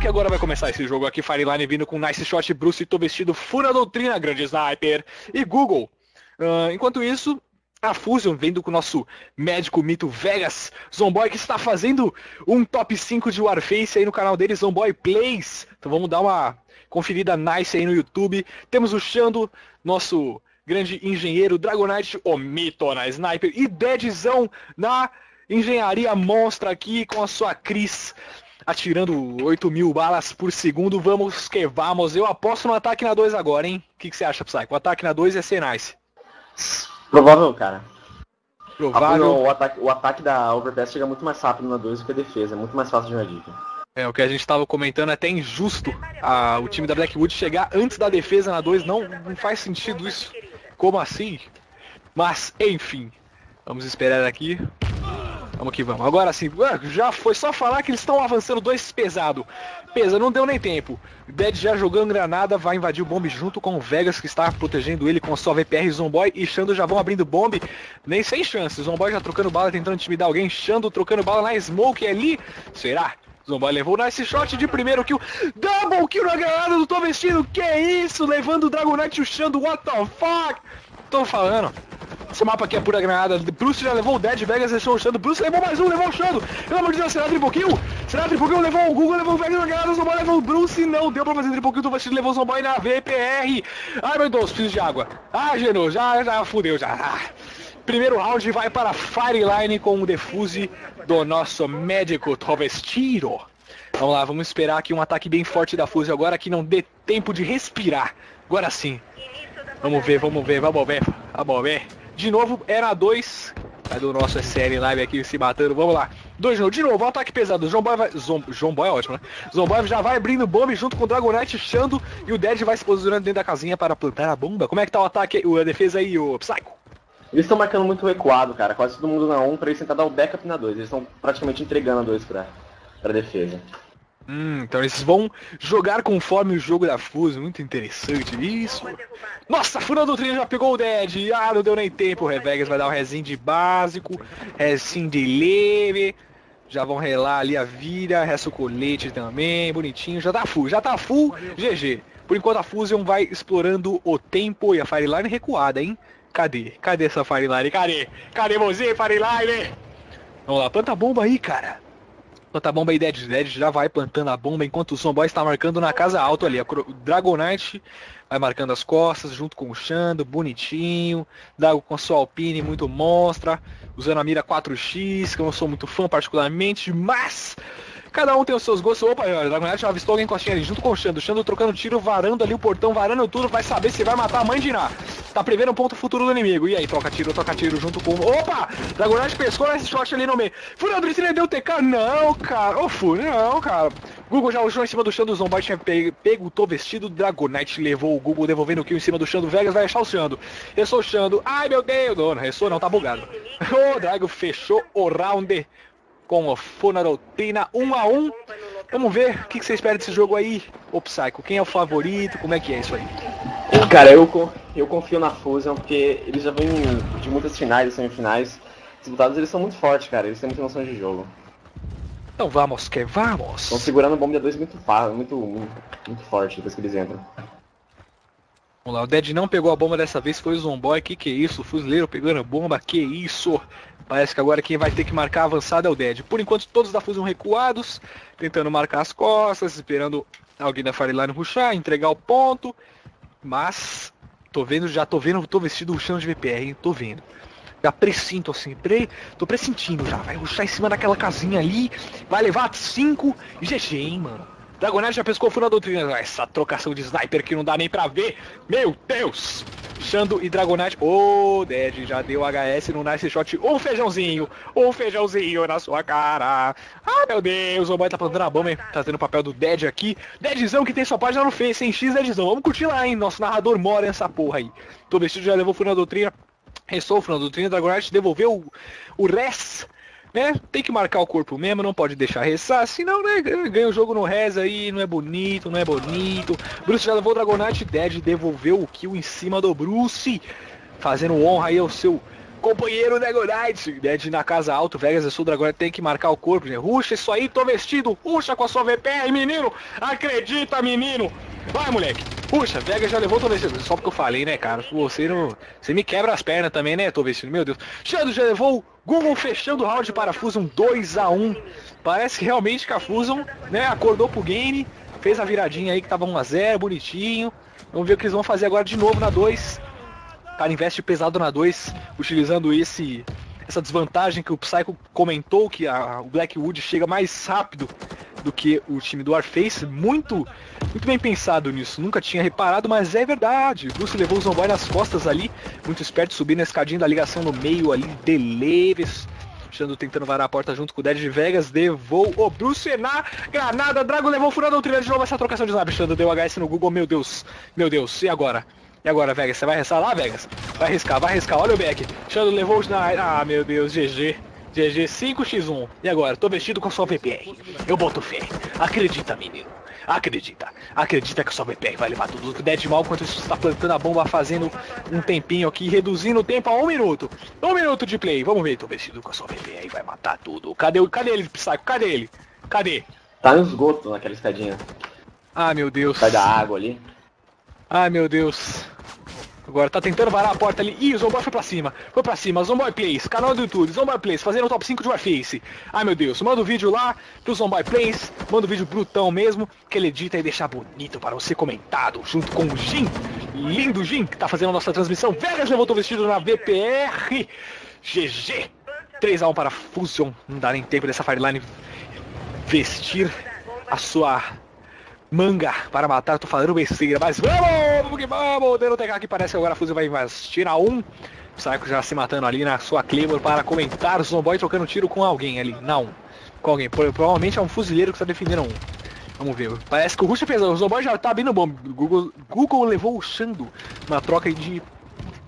que agora vai começar esse jogo aqui, Fireline vindo com Nice Shot, Bruce, tô vestido Fura Doutrina, Grande Sniper e Google. Uh, enquanto isso, a Fusion vendo com o nosso médico mito Vegas Zomboy, que está fazendo um top 5 de Warface aí no canal dele, Zomboy Plays. Então vamos dar uma conferida nice aí no YouTube. Temos o Xando, nosso grande engenheiro, Dragonite, o mito na Sniper e Deadzão na engenharia monstra aqui com a sua Cris atirando 8 mil balas por segundo. Vamos que vamos. Eu aposto no ataque na 2 agora, hein? O que, que você acha, Psycho? O ataque na 2 é ser nice. Provável, cara. Provável. O ataque, o ataque da Overpass chega muito mais rápido na 2 do que a defesa. É muito mais fácil de dica. É, o que a gente estava comentando é até injusto a, o time da Blackwood chegar antes da defesa na 2. Não, não faz sentido isso. Como assim? Mas, enfim. Vamos esperar aqui. Vamos que vamos. Agora sim, já foi só falar que eles estão avançando dois pesado. Pesa, não deu nem tempo. Dead já jogando granada, vai invadir o bombe junto com o Vegas, que está protegendo ele com sua VPR Zomboy e Xando já vão abrindo bombe. Nem sem chance. Zomboy já trocando bala, tentando intimidar alguém. Xando trocando bala na Smoke ali. Será? Zomboy levou nice shot de primeiro kill. Double kill na granada do Tô Vestido. Que isso? Levando o Dragonite e o Xando. What the fuck? Tô falando. Esse mapa aqui é pura granada. Bruce já levou o Dead, Vegas deixou o Xando. Bruce levou mais um, levou o Xando. Pelo amor de Deus, será triple kill? Será triple kill? Levou o Google, levou o Vegas na granada. O Zomboy levou o Bruce. Não deu pra fazer triple kill. O vestido levou o Zomboy na VPR. Ai, meu Deus, preciso de água. Ah, Geno, já, já fudeu, já. Primeiro round vai para Fireline com o defuse do nosso médico Trovestiro. Vamos lá, vamos esperar aqui um ataque bem forte da Fuse agora que não dê tempo de respirar. Agora sim. Vamos ver, vamos ver, vamos ver, vamos ver. De novo, era 2. Cadê o nosso SL Live aqui se matando? Vamos lá. 2 de novo. De novo, ataque pesado. João Boy vai. João Boy é ótimo, né? Boy já vai abrindo bomba junto com o Dragonite, Xando. E o Dead vai se posicionando dentro da casinha para plantar a bomba. Como é que tá o ataque, a defesa aí, o Psycho? Eles estão marcando muito recuado, cara. Quase todo mundo na 1 um, pra eles tentar dar o backup na 2. Eles estão praticamente entregando a 2 pra, pra defesa. Hum, então eles vão jogar conforme o jogo da Fuse, muito interessante isso. Nossa, a Fura Doutrina já pegou o Dead, ah, não deu nem tempo, o Revegas vai dar um rezinho de básico, rezinho de leve, já vão relar ali a vira, resta o colete também, bonitinho, já tá full, já tá full, GG. Por enquanto a Fusion vai explorando o tempo e a Fireline recuada, hein? Cadê? Cadê essa Fireline? Cadê? Cadê você, Fireline? Vamos lá, planta bomba aí, cara. Planta a bomba aí, Dead. Dead já vai plantando a bomba enquanto o Zomboy está marcando na casa alta ali. O Dragonite vai marcando as costas junto com o Xando, bonitinho. Dago com a sua Alpine muito monstra. Usando a mira 4x, que eu não sou muito fã particularmente, mas Cada um tem os seus gostos. Opa, o Dragonite já avistou alguém costinha ali, junto com o Xando. O Xando trocando tiro, varando ali o portão, varando tudo. Vai saber se vai matar a mãe de Iná. Tá prevendo um ponto futuro do inimigo. E aí, troca tiro, troca tiro junto com... Opa! Dragonite pescou nesse shot ali no meio. Fúria Dricina deu TK? Não, cara. Ô, oh, não, cara. Google já usou em cima do chão do Zomboy, tinha pego, tô vestido, Dragonite levou o Google devolvendo o kill em cima do chão do Vegas, vai achar o Xando. Ressou o Xando, ai meu Deus, não, ressou não, tá bugado. o Drago fechou o round com o Fonarotina 1 a 1 Vamos ver o que, você espera desse jogo aí, ô Psycho. Quem é o favorito? Como é que é isso aí? Cara, eu, eu confio na Fusion porque eles já vêm de muitas finais semifinais. Disputados eles são muito fortes, cara. Eles têm muita noção de jogo. Então vamos que vamos. Estão segurando o bomba 2 muito fácil, muito, muito, muito forte depois que eles entram. Vamos lá, o Dead não pegou a bomba dessa vez, foi o Zomboy. Que que é isso? O fuzileiro pegando a bomba, que isso? Parece que agora quem vai ter que marcar a avançada é o Dead. Por enquanto todos da Fusion recuados, tentando marcar as costas, esperando alguém da Fireline ruxar, entregar o ponto. Mas tô vendo, já tô vendo, tô vestido chão de VPR, hein? tô vendo. Já presinto assim, pre, tô pressentindo já. Vai ruxar em cima daquela casinha ali, vai levar 5 e GG, hein, mano. Dragonite já pescou o fundo da doutrina. Essa trocação de sniper que não dá nem pra ver. Meu Deus! Xando e Dragonite. Ô, oh, Dead já deu HS no Nice Shot. Um feijãozinho. Um feijãozinho na sua cara. Ai, meu Deus. O boy tá plantando a bomba, hein? Tá tendo o papel do Dead aqui. Deadzão que tem sua página no Face, hein? X Deadzão. Vamos curtir lá, hein? Nosso narrador mora nessa porra aí. Tô vestido, já levou o fundo da doutrina. Ressou o da doutrina. Dragonite devolveu o, o res né? Tem que marcar o corpo mesmo, não pode deixar ressar, senão, né, ganha o jogo no res aí, não é bonito, não é bonito. Bruce já levou o Dragonite Dead, devolveu o kill em cima do Bruce, fazendo honra aí ao seu companheiro Knight. Dead na casa alta, Vegas e Sudra agora tem que marcar o corpo, né? Ruxa isso aí, tô vestido. Ruxa com a sua VPR, menino. Acredita, menino. Vai, moleque. Puxa, Vegas já levou, tô vestido. Só porque eu falei, né, cara? Você não. Você me quebra as pernas também, né? Tô vestido. Meu Deus. Xando já levou. Google fechando o round para Fusion 2 a 1 Parece que realmente que a Fusion, né, acordou pro game. Fez a viradinha aí que tava 1x0, bonitinho. Vamos ver o que eles vão fazer agora de novo na 2. Cara, investe pesado na 2, utilizando esse essa desvantagem que o Psycho comentou, que a, o Blackwood chega mais rápido do que o time do Warface. Muito, muito bem pensado nisso. Nunca tinha reparado, mas é verdade. O Bruce levou o Zomboy nas costas ali, muito esperto, subindo a escadinha da ligação no meio ali, de leves. Xando tentando varar a porta junto com o Dead de Vegas, levou o Bruce na granada, Drago levou o furado, trilha de novo essa trocação de snap, Xando deu HS no Google, meu Deus, meu Deus, e agora? E agora, Vegas? Você vai arriscar lá, Vegas? Vai arriscar, vai arriscar. Olha o back. Xando levou na... Ah, meu Deus, GG. GG 5x1. E agora? Tô vestido com a sua VPR. Eu boto fé. Acredita, menino. Acredita. Acredita que a sua VPR vai levar tudo. O Dead Mal, isso está plantando a bomba, fazendo um tempinho aqui, reduzindo o tempo a um minuto. Um minuto de play. Vamos ver. Tô vestido com a sua VPR. Vai matar tudo. Cadê, cadê ele, Psycho? Cadê ele? Cadê? Tá no esgoto naquela escadinha. Ah, meu Deus. Sai da água ali. Ah, meu Deus. Agora tá tentando varar a porta ali. Ih, o Zomboy foi pra cima. Foi pra cima. Zomboy Plays, canal do YouTube. Zomboy Plays, fazendo o top 5 de Warface. Ai meu Deus. Manda o um vídeo lá pro Zomboy Plays. Manda o um vídeo brutão mesmo. Que ele edita e deixa bonito para você comentado. Junto com o Jim. Lindo Jim, que tá fazendo a nossa transmissão. Vegas levantou vestido na VPR. GG. 3x1 para Fusion. Não dá nem tempo dessa Fireline vestir a sua manga para matar, tô falando besteira, mas vamos, que vamos, dando TK aqui, parece que agora a Fuzil vai tirar um. O Psycho já se matando ali na sua Claymore para comentar, o Zomboy trocando tiro com alguém ali, não, com alguém, provavelmente é um fuzileiro que está defendendo um. Vamos ver, parece que o Rush fez, o Zomboy já tá abrindo bom, Google, Google levou o Xando na troca de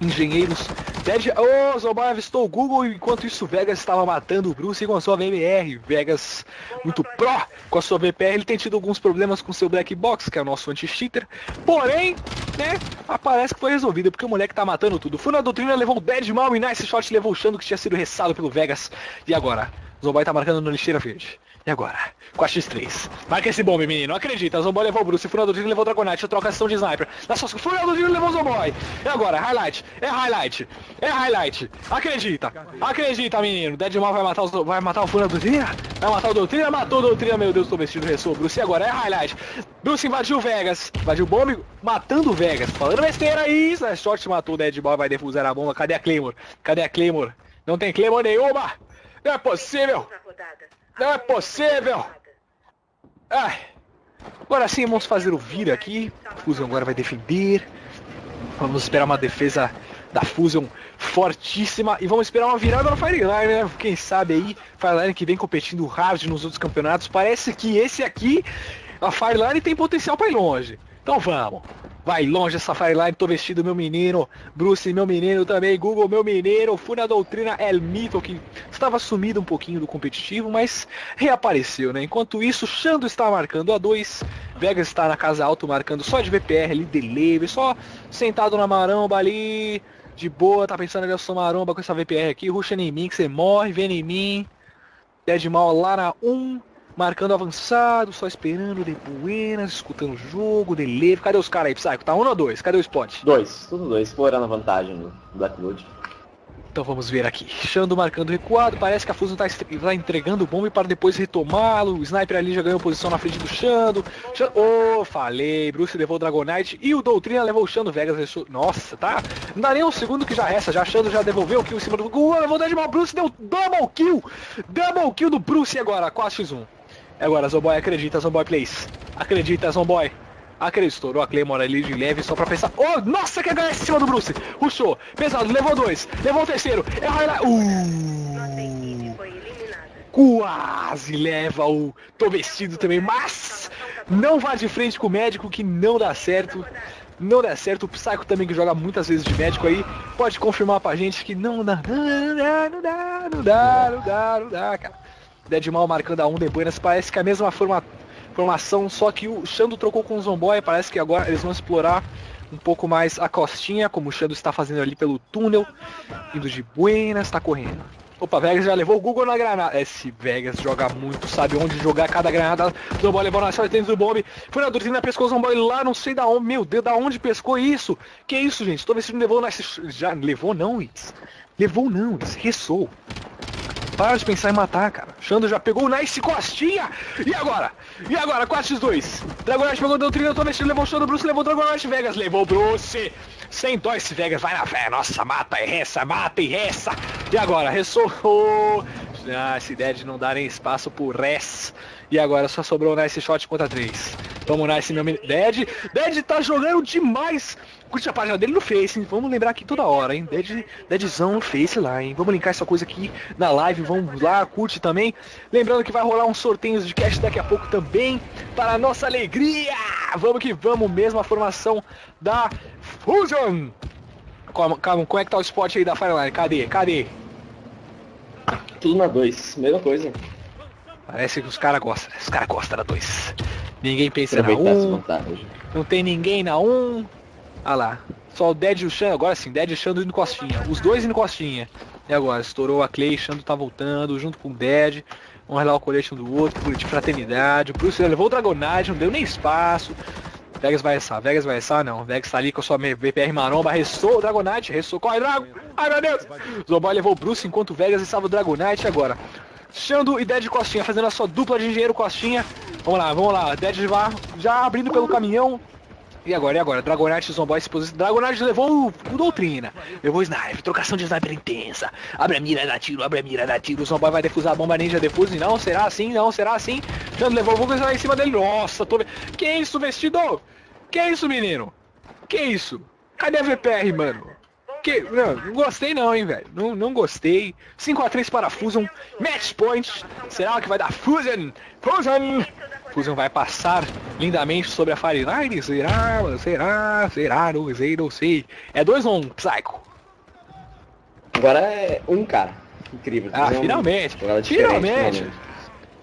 engenheiros. Dead... Oh, Zomboy avistou o Google enquanto isso Vegas estava matando o Bruce com a sua VMR. Vegas muito pró com a sua VPR. Ele tem tido alguns problemas com seu Black Box, que é o nosso anti-cheater. Porém, né, parece que foi resolvido, porque o moleque tá matando tudo. Funa Doutrina levou o Dead mal e Nice Shot levou o Xando que tinha sido ressado pelo Vegas. E agora? Zomboy tá marcando no lixeira verde. E agora? Com a X3. Marca esse bombe, menino. Acredita. Zomboy levou o Bruce. Furado Dino levou o Dragonite. Trocação de sniper. Na sua... Furado Dino levou o Zomboy. E agora? Highlight. É highlight. É highlight. Acredita. Acredita, menino. Deadman vai matar o, vai matar o Doutrina. Vai matar o Doutrina. Matou o Doutrina. Meu Deus, tô vestido ressou. Bruce. E agora? É highlight. Bruce invadiu Vegas. Invadiu o bombe. Matando o Vegas. Falando besteira aí. A short matou o Deadman. Vai defusar a bomba. Cadê a Claymore? Cadê a Claymore? Não tem Claymore nenhuma. Não é possível. Não é possível! Ai. Agora sim, vamos fazer o vira aqui. Fusion agora vai defender. Vamos esperar uma defesa da Fusion fortíssima. E vamos esperar uma virada no Fireline, né? Quem sabe aí, Fireline que vem competindo hard nos outros campeonatos. Parece que esse aqui, a Fireline tem potencial para ir longe. Então vamos. Vai longe essa Fireline, tô vestido meu menino. Bruce, meu menino também. Google, meu menino. Fui na doutrina El Mito, que estava sumido um pouquinho do competitivo, mas reapareceu, né? Enquanto isso, Xando está marcando a 2. Vegas está na casa alto marcando só de VPR ali, de só sentado na maromba ali. De boa, tá pensando eu sou maromba com essa VPR aqui. Ruxa em mim, que você morre, vem em mim. Dead mal lá na 1 marcando avançado, só esperando de buenas, escutando o jogo, de leve. Cadê os caras aí, Psycho? Tá um ou dois? Cadê o spot? Dois, tudo dois, explorando a vantagem do Blackwood. Então vamos ver aqui. Xando marcando recuado. Parece que a Fusion está tá entregando o bombe para depois retomá-lo. O Sniper ali já ganhou posição na frente do Xando. Xando... Oh, falei. Bruce levou o Dragonite. E o Doutrina levou o Xando. Vegas deixou... Nossa, tá? Não dá nem um segundo que já resta. Já Xando já devolveu o kill em cima do... Uh, levou o Deadman. Bruce deu double kill. Double kill do Bruce agora. 4x1. Agora, Zomboy, acredita, Zomboy Plays. Acredita, Zomboy. Acredita, estourou a Claymore ali de leve só pra pensar. Oh, nossa, que HS em cima do Bruce. Rushou. Pesado, levou dois. Levou o terceiro. É highlight. Uh, quase leva o. Tô também, mas não vá de frente com o médico que não dá certo. Não dá certo. O Psycho também que joga muitas vezes de médico aí. Pode confirmar pra gente que não dá. Não dá, não dá, não dá, não dá, não dá, cara. Deadmal marcando a 1 de Buenas. Parece que é a mesma forma, formação, só que o Xando trocou com o Zomboy. Parece que agora eles vão explorar um pouco mais a costinha, como o Xando está fazendo ali pelo túnel, indo de buenas, está correndo. Opa, Vegas já levou o Google na granada. Esse Vegas joga muito, sabe onde jogar cada granada. Zomboy levou na chave dentro do bombe. Foi na doutrina, pescou o Zomboy lá, não sei da onde. Meu Deus, da onde pescou isso? Que isso, gente? Vendo se levou nesse. Já levou não, Itz. Levou não, Itz. Ressou. Para de pensar em matar, cara. Xando já pegou o Nice Costinha. E agora? E agora? 4x2. Dragonite pegou o Doutrina, tô mexendo, levou o Xando, Bruce, levou o Dragonite, Vegas, levou o Bruce. Sem dó esse Vegas, vai na fé. Nossa, mata e ressa, mata e ressa. E agora? Ressorrou. Ah, esse Dead não dá nem espaço pro res. E agora só sobrou o Nice Shot contra 3. Vamos Nice, meu menino. Dead, Dead tá jogando demais. Curte a página dele no Face, hein? Vamos lembrar aqui toda hora, hein? Dead, Deadzão no Face lá, hein? Vamos linkar essa coisa aqui na live. Vamos lá, curte também. Lembrando que vai rolar uns sorteios de cash daqui a pouco também. Para a nossa alegria. Vamos que vamos, mesma formação da Fusion. Calma, calma, como é que tá o spot aí da Fireline? Cadê? Cadê? Tudo na 2, mesma coisa. Parece que os caras gostam, né? Os caras gostam da 2. Ninguém pensa na 1. Um, não tem ninguém na 1. Um. Ah lá. Só o Dead e o Xan, agora sim, Dead e o Xando indo costinha. Os dois indo costinha. E agora, estourou a Clay, Xando tá voltando, junto com o Dead. Vamos relar o colete um do outro, por de fraternidade. O Bruce levou o Dragonite, não deu nem espaço. Vegas vai ressar, Vegas vai ressar, não. Vegas tá ali com a sua VPR maromba, ressou o Dragonite, ressou, corre Drago! Ai meu Deus! Zomboy levou o Bruce enquanto o Vegas estava o Dragonite agora. Xando e Dead Costinha fazendo a sua dupla de engenheiro Costinha. Vamos lá, vamos lá. Dead já, já abrindo pelo caminhão. E agora, e agora? Dragonite e Zomboy se posicionam. Dragonite levou o, Doutrina. Levou o Sniper. Trocação de Sniper intensa. Abre a mira, dá tiro, abre a mira, dá tiro. O Zomboy vai defusar a bomba ninja, defuse. Não, será assim? Não, será assim? Xando levou o em cima dele. Nossa, tô. Que isso, vestido? Que isso, menino? Que isso? Cadê a VPR, mano? Que, não, não gostei não, hein, velho. Não, não gostei. 5x3 para Fusion. Match point. Será que vai dar Fusion? Fusion! Fusion vai passar lindamente sobre a Fireline. Será? Será? Será? Não sei, não sei. É 2 ou 1, um, Psycho? Agora é um cara. Incrível. Ah, finalmente. Finalmente.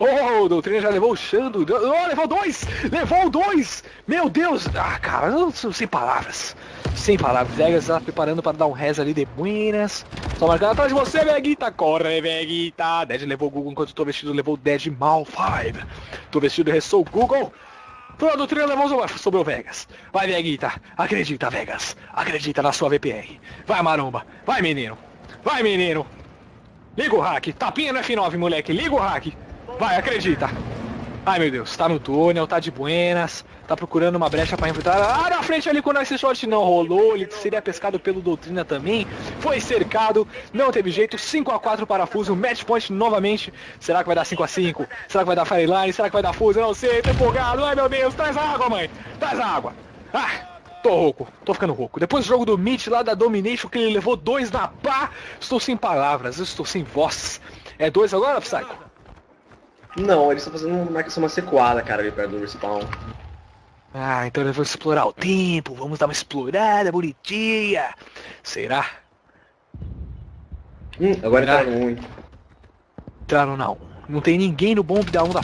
Oh, Doutrina já levou o Xando. Oh, levou dois! Levou dois! Meu Deus! Ah, cara, eu sem palavras. Sem palavras. Vegas tá preparando para dar um res ali de buenas. Só marcando atrás de você, Veguita. Corre, Veguita. Dead levou o Google enquanto tô vestido levou o Dead mal 5. Tô vestido ressou o Google. A doutrina levou sobre o Vegas. Vai, Veguita. Acredita, Vegas. Acredita na sua VPR. Vai, maromba. Vai, menino. Vai, menino. Liga o hack. Tapinha no F9, moleque. Liga o hack. Vai, acredita. Ai meu Deus, tá no túnel, tá de buenas, tá procurando uma brecha para enfrentar. Ah, na frente ali quando esse short não rolou, ele seria pescado pelo Doutrina também. Foi cercado, não teve jeito. 5 a 4 parafuso, match point novamente. Será que vai dar 5 a 5 Será que vai dar Fireline? Será que vai dar Fuso? Não sei, tô empolgado. Ai meu Deus, traz água, mãe. Traz água. Ah, Tô rouco, tô ficando rouco. Depois do jogo do Meet lá da Domination, que ele levou dois na pá, estou sem palavras, estou sem voz. É dois agora, Psycho? Não, eles estão fazendo uma uma sequada, cara, ali perto do respawn. Ah, então eles vão explorar o tempo, vamos dar uma explorada bonitinha. Será? Hum, agora Será? entraram um. Entraram não. Não tem ninguém no bomb da 1 da.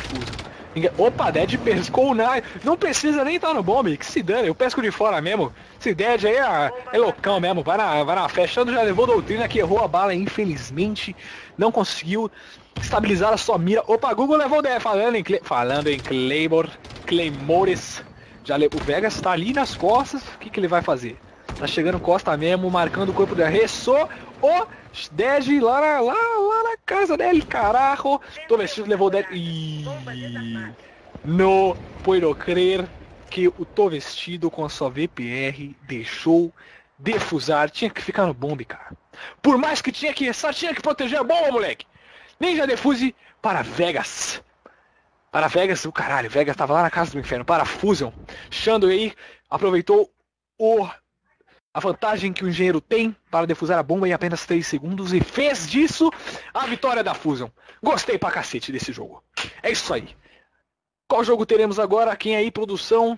Opa, Dead pescou o Nai. Não precisa nem estar no bomb, que se dane, eu pesco de fora mesmo. Esse Dead aí é, é loucão mesmo, vai na, vai na festa. Já levou doutrina que errou a bala, infelizmente. Não conseguiu estabilizar a sua mira. Opa, Google levou o DF falando em, falando em Claymore, Claymores. Já le... O Vegas está ali nas costas. O que, que ele vai fazer? Tá chegando costa mesmo, marcando o corpo dele. Ressou o Dead lá, na, lá, lá na casa dele, carajo. Tô vestido, levou o Dead. E... No puedo crer que o Tô Vestido com a sua VPR deixou defusar. Tinha que ficar no bombe, cara. Por mais que tinha que só tinha que proteger a bomba, moleque. Ninja Defuse para Vegas. Para Vegas, o caralho, Vegas tava lá na casa do inferno. Para Fusion. Aí aproveitou o, a vantagem que o engenheiro tem para defusar a bomba em apenas 3 segundos e fez disso a vitória da Fusion. Gostei pra cacete desse jogo. É isso aí. Qual jogo teremos agora? Quem aí, produção?